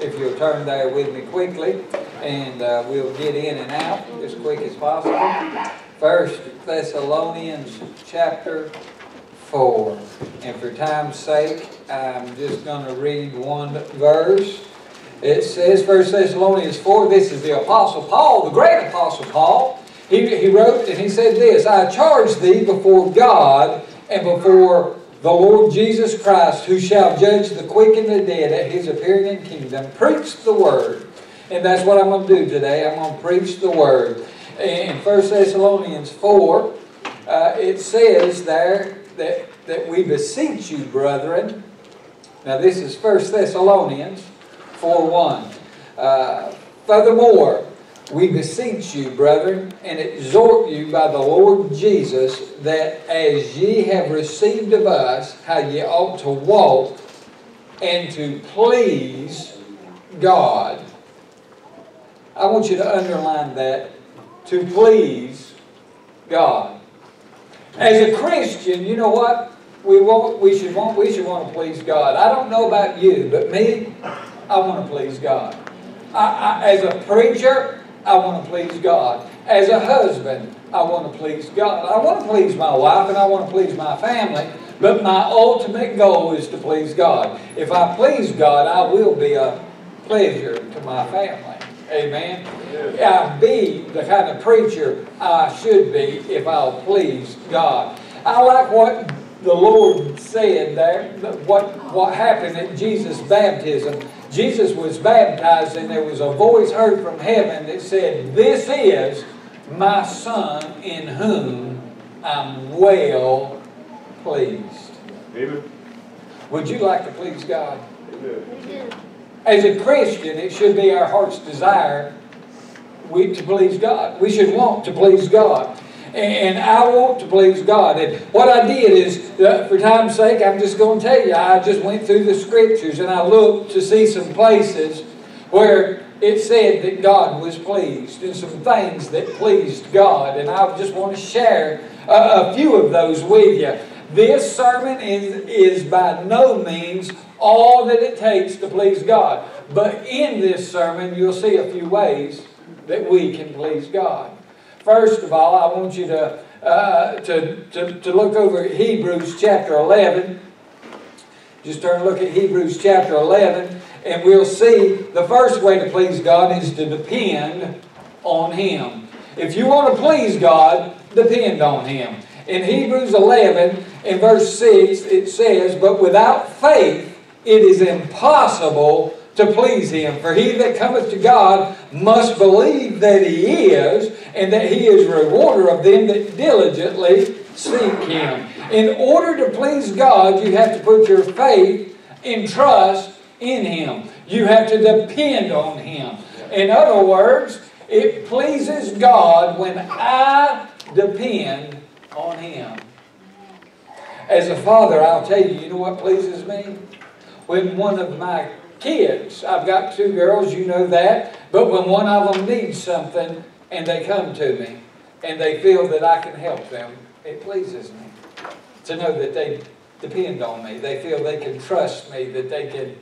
if you'll turn there with me quickly, and uh, we'll get in and out as quick as possible. First Thessalonians chapter 4. And for time's sake, I'm just going to read one verse. It says, 1 Thessalonians 4, this is the Apostle Paul, the great Apostle Paul. He, he wrote and he said this I charge thee before God and before the Lord Jesus Christ, who shall judge the quick and the dead at his appearing in kingdom. Preach the word. And that's what I'm going to do today. I'm going to preach the word. In 1 Thessalonians 4, uh, it says there that, that we beseech you, brethren. Now, this is 1 Thessalonians 4 1. Uh, furthermore, we beseech you, brethren, and exhort you by the Lord Jesus, that as ye have received of us, how ye ought to walk and to please God. I want you to underline that to please God. As a Christian, you know what? We want, we should want, we should want to please God. I don't know about you, but me, I want to please God. I, I, as a preacher, I want to please God. As a husband, I want to please God. I want to please my wife and I want to please my family, but my ultimate goal is to please God. If I please God, I will be a pleasure to my family. Amen. I'll be the kind of preacher I should be if I'll please God. I like what the Lord said there, what, what happened at Jesus' baptism. Jesus was baptized, and there was a voice heard from heaven that said, This is my Son in whom I'm well pleased. Amen. Would you like to please God? Amen. As a Christian, it should be our heart's desire we, to please God. We should want to please God and I want to please God. And what I did is, uh, for time's sake, I'm just going to tell you, I just went through the scriptures and I looked to see some places where it said that God was pleased and some things that pleased God. And I just want to share a, a few of those with you. This sermon is, is by no means all that it takes to please God. But in this sermon, you'll see a few ways that we can please God. First of all, I want you to, uh, to, to, to look over Hebrews chapter 11. Just turn and look at Hebrews chapter 11, and we'll see the first way to please God is to depend on Him. If you want to please God, depend on Him. In Hebrews 11, in verse 6, it says, But without faith it is impossible to please him. For he that cometh to God must believe that he is, and that he is rewarder of them that diligently seek him. In order to please God, you have to put your faith and trust in him. You have to depend on him. In other words, it pleases God when I depend on him. As a father, I'll tell you, you know what pleases me? When one of my kids. I've got two girls, you know that. But when one of them needs something and they come to me and they feel that I can help them, it pleases me to know that they depend on me. They feel they can trust me, that they can,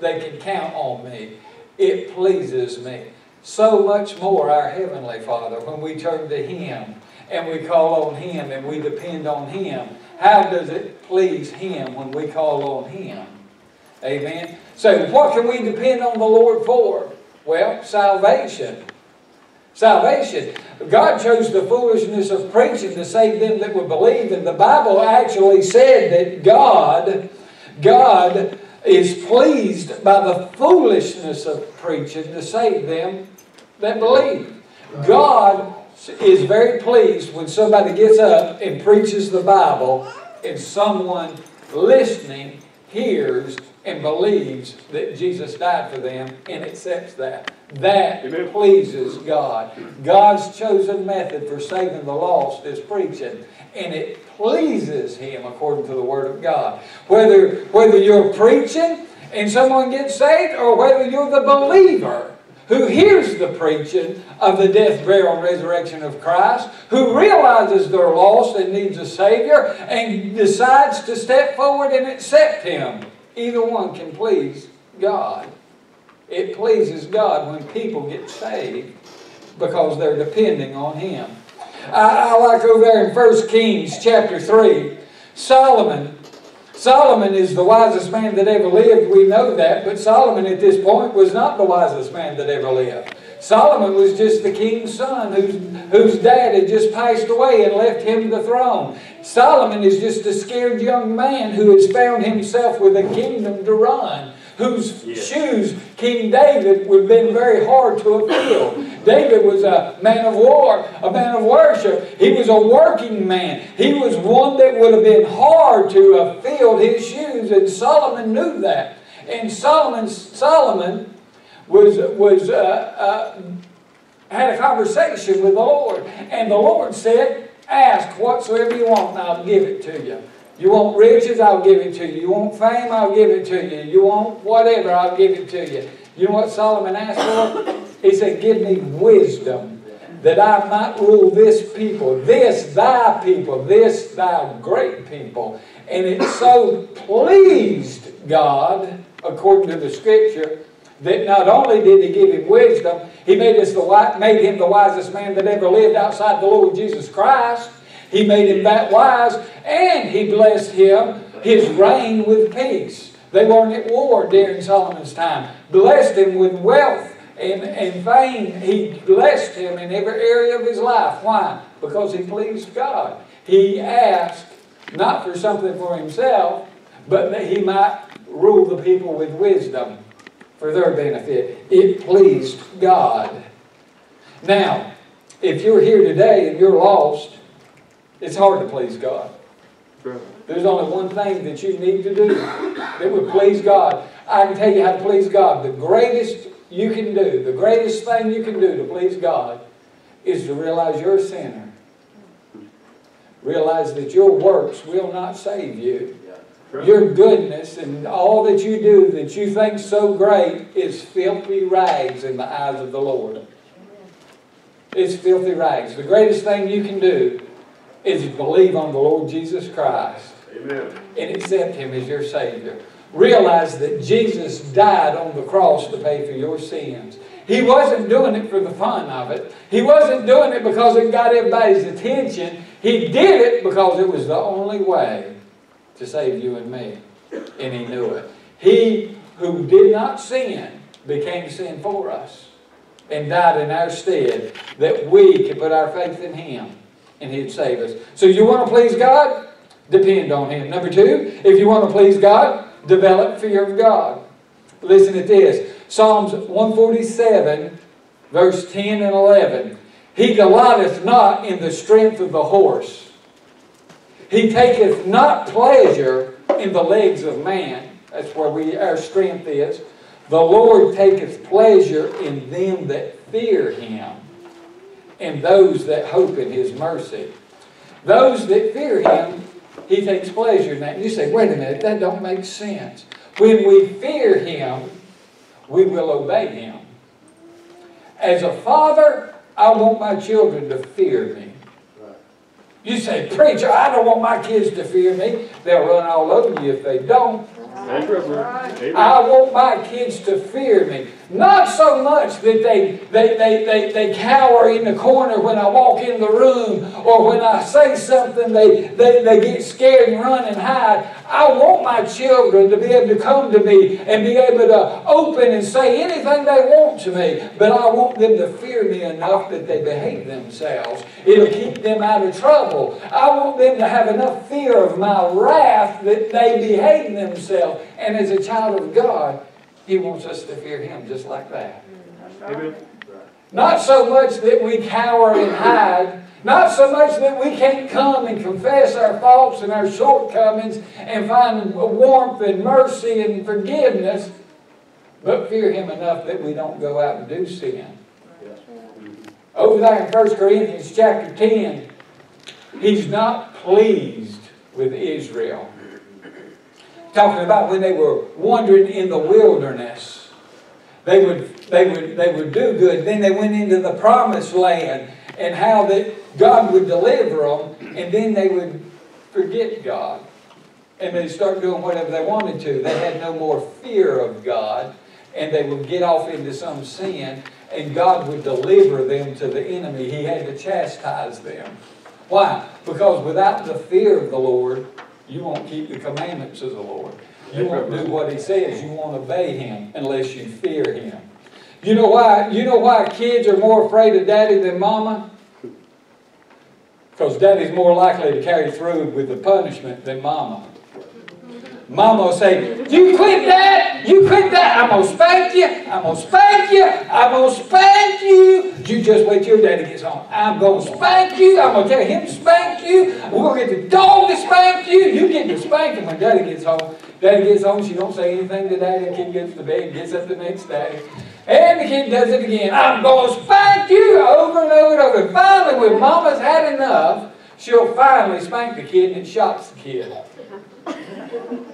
they can count on me. It pleases me. So much more our Heavenly Father when we turn to Him and we call on Him and we depend on Him. How does it please Him when we call on Him? Amen. So, what can we depend on the Lord for? Well, salvation. Salvation. God chose the foolishness of preaching to save them that would believe. And the Bible actually said that God, God is pleased by the foolishness of preaching to save them that believe. God is very pleased when somebody gets up and preaches the Bible and someone listening hears and believes that Jesus died for them and accepts that. That Amen. pleases God. God's chosen method for saving the lost is preaching. And it pleases Him according to the Word of God. Whether, whether you're preaching and someone gets saved or whether you're the believer who hears the preaching of the death, burial, and resurrection of Christ, who realizes they're lost and needs a Savior, and decides to step forward and accept Him Either one can please God. It pleases God when people get saved because they're depending on Him. I, I like over there in 1 Kings chapter 3, Solomon. Solomon is the wisest man that ever lived. We know that, but Solomon at this point was not the wisest man that ever lived. Solomon was just the king's son whose, whose dad had just passed away and left him the throne. Solomon is just a scared young man who has found himself with a kingdom to run whose yes. shoes King David would have been very hard to fill. David was a man of war, a man of worship. He was a working man. He was one that would have been hard to have filled his shoes, and Solomon knew that. And Solomon, Solomon was, was uh, uh, had a conversation with the Lord. And the Lord said, Ask whatsoever you want, and I'll give it to you. You want riches, I'll give it to you. You want fame, I'll give it to you. You want whatever, I'll give it to you. You know what Solomon asked for? He said, Give me wisdom that I might rule this people, this thy people, this thy great people. And it so pleased God, according to the scripture, that not only did he give him wisdom, he made, us the, made him the wisest man that ever lived outside the Lord Jesus Christ. He made him that wise, and he blessed him, his reign with peace. They weren't at war during Solomon's time. Blessed him with wealth and, and fame. He blessed him in every area of his life. Why? Because he pleased God. He asked not for something for himself, but that he might rule the people with wisdom for their benefit. It pleased God. Now, if you're here today and you're lost, it's hard to please God. There's only one thing that you need to do that would please God. I can tell you how to please God. The greatest you can do, the greatest thing you can do to please God is to realize you're a sinner. Realize that your works will not save you. Your goodness and all that you do that you think so great is filthy rags in the eyes of the Lord. It's filthy rags. The greatest thing you can do is believe on the Lord Jesus Christ Amen. and accept Him as your Savior. Realize that Jesus died on the cross to pay for your sins. He wasn't doing it for the fun of it. He wasn't doing it because it got everybody's attention. He did it because it was the only way to save you and me. And he knew it. He who did not sin became sin for us and died in our stead that we could put our faith in him and he'd save us. So you want to please God? Depend on him. Number two, if you want to please God, develop fear of God. Listen to this. Psalms 147, verse 10 and 11. He delighteth not in the strength of the horse he taketh not pleasure in the legs of man. That's where we, our strength is. The Lord taketh pleasure in them that fear him and those that hope in his mercy. Those that fear him, he takes pleasure in that. You say, wait a minute, that don't make sense. When we fear him, we will obey him. As a father, I want my children to fear me. You say, Preacher, I don't want my kids to fear me. They'll run all over you if they don't. I want my kids to fear me. Not so much that they, they, they, they, they cower in the corner when I walk in the room or when I say something, they, they, they get scared and run and hide. I want my children to be able to come to me and be able to open and say anything they want to me. But I want them to fear me enough that they behave themselves. It'll keep them out of trouble. I want them to have enough fear of my wrath that they behave themselves. And as a child of God, He wants us to fear Him just like that. Amen. Not so much that we cower and hide, not so much that we can't come and confess our faults and our shortcomings and find warmth and mercy and forgiveness, but fear Him enough that we don't go out and do sin. Over there in 1 Corinthians chapter 10, He's not pleased with Israel talking about when they were wandering in the wilderness. They would, they would, they would do good. Then they went into the promised land and how that God would deliver them, and then they would forget God. And they'd start doing whatever they wanted to. They had no more fear of God. and they would get off into some sin, and God would deliver them to the enemy. He had to chastise them. Why? Because without the fear of the Lord, you won't keep the commandments of the Lord. You won't do what He says. You won't obey Him unless you fear Him. You know why? You know why kids are more afraid of daddy than mama? Because daddy's more likely to carry through with the punishment than mama. Mama will say, You quit that! You quit that! I'm going to spank you! I'm going to spank you! I'm going to spank you! You just wait till your daddy gets home. I'm going to spank you! I'm going to tell him to spank you! We're going to get the dog to spank you! You get to spank him when daddy gets home. Daddy gets home, she don't say anything to daddy. The kid gets to bed, gets up the next day. And the kid does it again. I'm going to spank you over and over and over. Finally, when mama's had enough, she'll finally spank the kid and shocks the kid.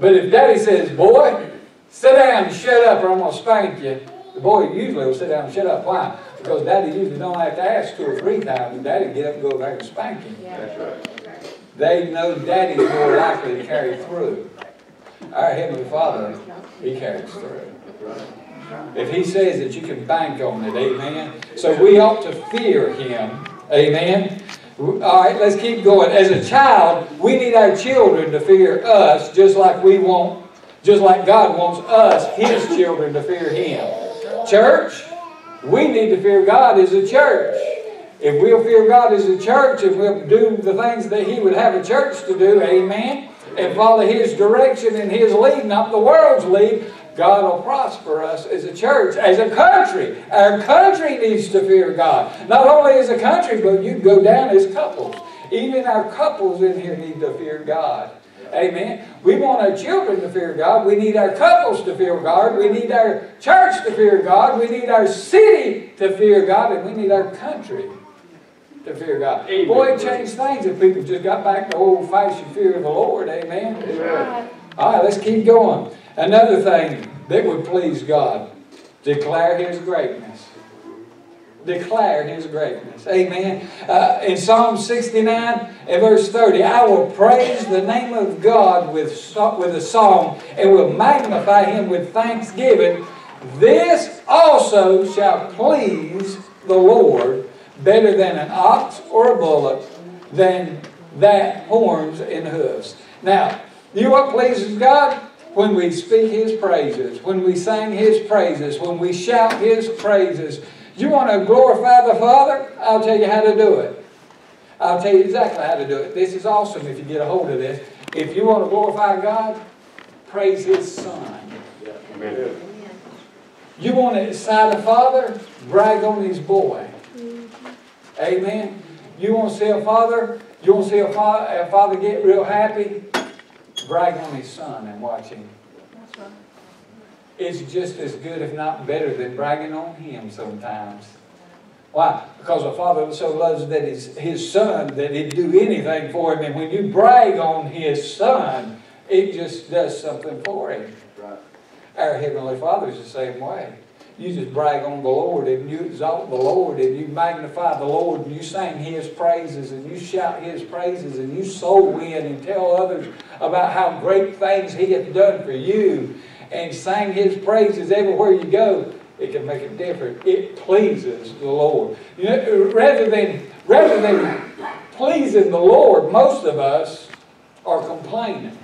But if daddy says, boy, sit down and shut up or I'm going to spank you, the boy usually will sit down and shut up. Why? Because daddy usually don't have to ask two or three times and daddy get up and go back and spank him. That's right. They know daddy's more likely to carry through. Our Heavenly Father, He carries through. If He says that you can bank on it, amen. So we ought to fear Him, amen. All right, let's keep going. As a child, we need our children to fear us just like we want, just like God wants us, His children, to fear Him. Church, we need to fear God as a church. If we'll fear God as a church if we'll do the things that He would have a church to do, amen, and follow His direction and His lead, not the world's lead, God will prosper us as a church, as a country. Our country needs to fear God. Not only as a country, but you go down as couples. Even our couples in here need to fear God. Amen. We want our children to fear God. We need our couples to fear God. We need our church to fear God. We need our city to fear God. And we need our country to fear God. Amen. Boy, it changed things if people just got back to old fashioned fear of the Lord. Amen. Amen. All right, let's keep going. Another thing that would please God declare His greatness. Declare His greatness. Amen. Uh, in Psalm 69 and verse 30, I will praise the name of God with, with a song and will magnify Him with thanksgiving. This also shall please the Lord better than an ox or a bullock, than that horns and hoofs. Now, you know what pleases God? When we speak His praises, when we sing His praises, when we shout His praises. You want to glorify the Father? I'll tell you how to do it. I'll tell you exactly how to do it. This is awesome if you get a hold of this. If you want to glorify God, praise His Son. Amen. You want to excite the Father? Brag on His boy. Amen. You want to see a father? You want to see a, fa- a father get real happy? Brag on his son and watch him. It's just as good, if not better, than bragging on him sometimes. Why? Because a father so loves that his, his son that he'd do anything for him. And when you brag on his son, it just does something for him. Right. Our Heavenly Father is the same way. You just brag on the Lord and you exalt the Lord and you magnify the Lord and you sing His praises and you shout His praises and you soul win and tell others about how great things He hath done for you and sing His praises everywhere you go. It can make a difference. It pleases the Lord. You know, rather than rather than pleasing the Lord, most of us are complaining.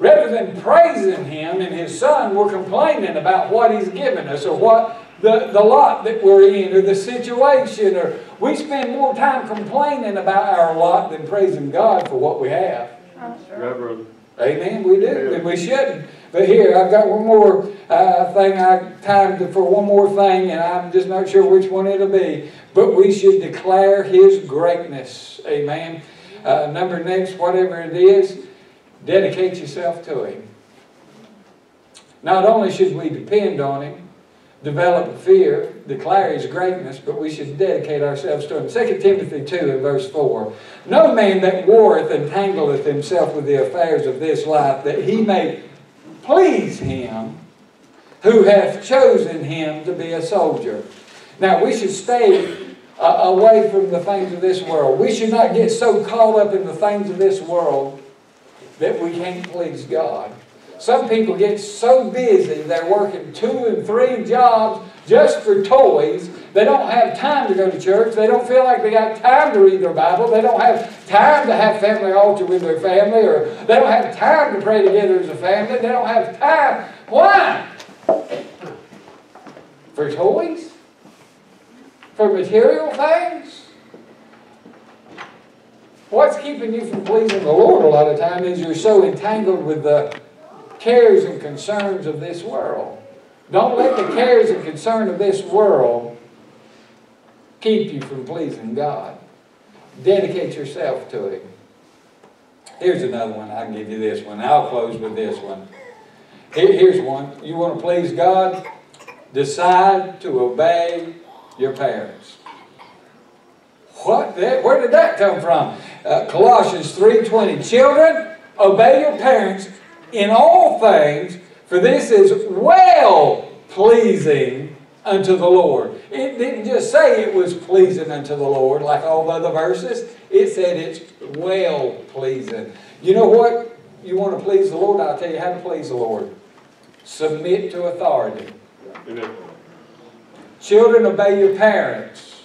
Rather than praising Him and His Son, we're complaining about what He's given us or what the, the lot that we're in or the situation. Or we spend more time complaining about our lot than praising God for what we have. Reverend. Amen. We do, and we shouldn't. But here, I've got one more uh, thing. I timed for one more thing, and I'm just not sure which one it'll be. But we should declare His greatness. Amen. Uh, number next, whatever it is, dedicate yourself to Him. Not only should we depend on Him, develop fear, declare His greatness, but we should dedicate ourselves to Him. 2 Timothy 2 and verse 4. No man that warreth entangleth himself with the affairs of this life, that he may please Him who hath chosen him to be a soldier. Now, we should stay uh, away from the things of this world. We should not get so caught up in the things of this world that we can't please God. Some people get so busy, they're working two and three jobs just for toys. They don't have time to go to church. They don't feel like they got time to read their Bible. They don't have time to have family altar with their family, or they don't have time to pray together as a family. They don't have time. Why? For toys? For material things? What's keeping you from pleasing the Lord a lot of time is you're so entangled with the cares and concerns of this world. Don't let the cares and concern of this world keep you from pleasing God. Dedicate yourself to Him. Here's another one. I can give you this one. I'll close with this one. Here's one. You want to please God? Decide to obey your parents. What? Where did that come from? Uh, Colossians 3.20 Children, obey your parents in all things, for this is well pleasing unto the Lord. It didn't just say it was pleasing unto the Lord like all the other verses. It said it's well pleasing. You know what? You want to please the Lord? I'll tell you how to please the Lord. Submit to authority. Amen. Children, obey your parents.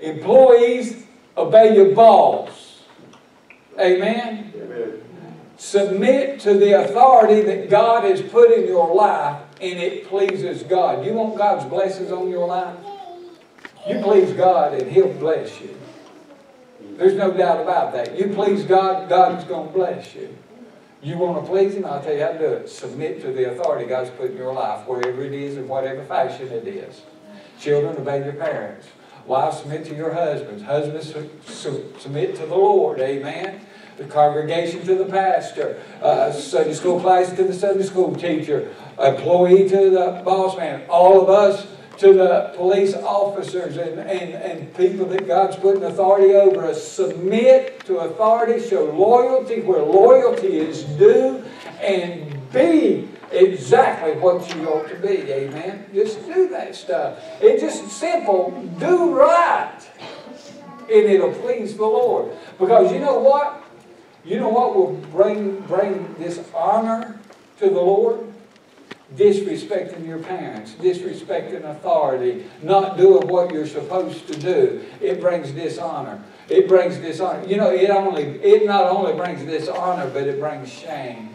Employees, obey your boss. Amen? Amen. Submit to the authority that God has put in your life and it pleases God. You want God's blessings on your life? You please God and He'll bless you. There's no doubt about that. You please God, God's going to bless you. You want to please Him? I'll tell you how to do it. Submit to the authority God's put in your life, wherever it is, in whatever fashion it is. Children, obey your parents. Wives, submit to your husbands. Husbands, submit to the Lord. Amen the congregation to the pastor, uh, Sunday school class to the Sunday school teacher, employee to the boss man, all of us to the police officers and, and, and people that God's put authority over us. Submit to authority, show loyalty where loyalty is due, and be exactly what you ought to be. Amen. Just do that stuff. It's just simple. Do right. And it'll please the Lord. Because you know what? You know what will bring, bring this honor to the Lord? Disrespecting your parents, disrespecting authority, not doing what you're supposed to do. It brings dishonor. It brings dishonor. You know, it only it not only brings dishonor, but it brings shame.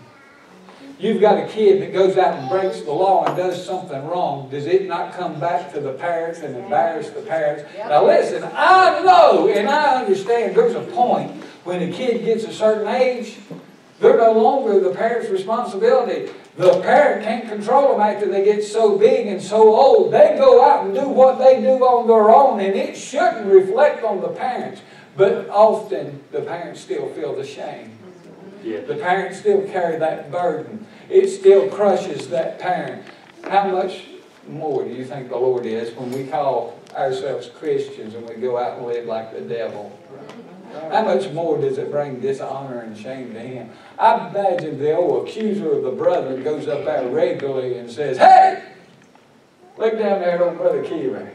You've got a kid that goes out and breaks the law and does something wrong. Does it not come back to the parents and embarrass the parents? Now listen, I know and I understand there's a point when a kid gets a certain age, they're no longer the parent's responsibility. The parent can't control them after they get so big and so old. They go out and do what they do on their own, and it shouldn't reflect on the parents. But often the parents still feel the shame. The parents still carry that burden. It still crushes that parent. How much more do you think the Lord is when we call ourselves Christians and we go out and live like the devil? How much more does it bring dishonor and shame to him? I imagine the old accuser of the brother goes up there regularly and says, Hey! Look down there at old Brother Keever.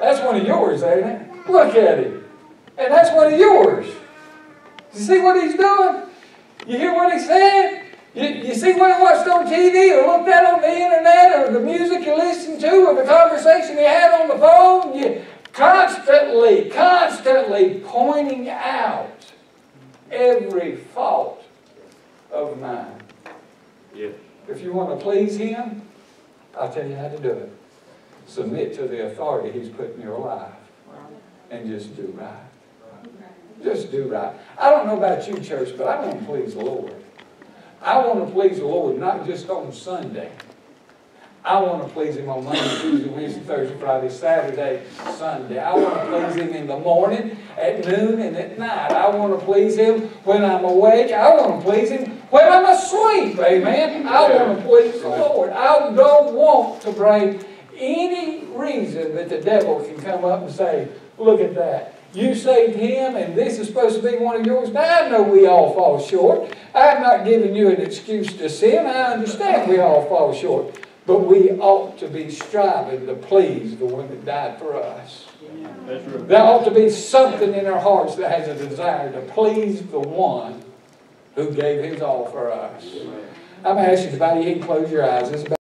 That's one of yours, ain't it? Look at him. And that's one of yours. You see what he's doing? You hear what he's saying? You, you see what he watched on TV or looked at on the internet or the music you listened to or the conversation he had on the phone? You, constantly, constantly pointing out every fault of mine. Yeah. If you want to please Him, I'll tell you how to do it. Submit to the authority He's put in your life and just do right. Just do right. I don't know about you, church, but I want to please the Lord. I want to please the Lord not just on Sunday. I want to please Him on Monday, Tuesday, Wednesday, Thursday, Friday, Saturday, Sunday. I want to please Him in the morning, at noon, and at night. I want to please Him when I'm awake. I want to please Him when I'm asleep. Amen. I want to please the Lord. I don't want to bring any reason that the devil can come up and say, look at that. You saved him, and this is supposed to be one of yours. Now, I know we all fall short. I'm not giving you an excuse to sin. I understand we all fall short. But we ought to be striving to please the one that died for us. There ought to be something in our hearts that has a desire to please the one who gave his all for us. I'm asking you, everybody, you can close your eyes.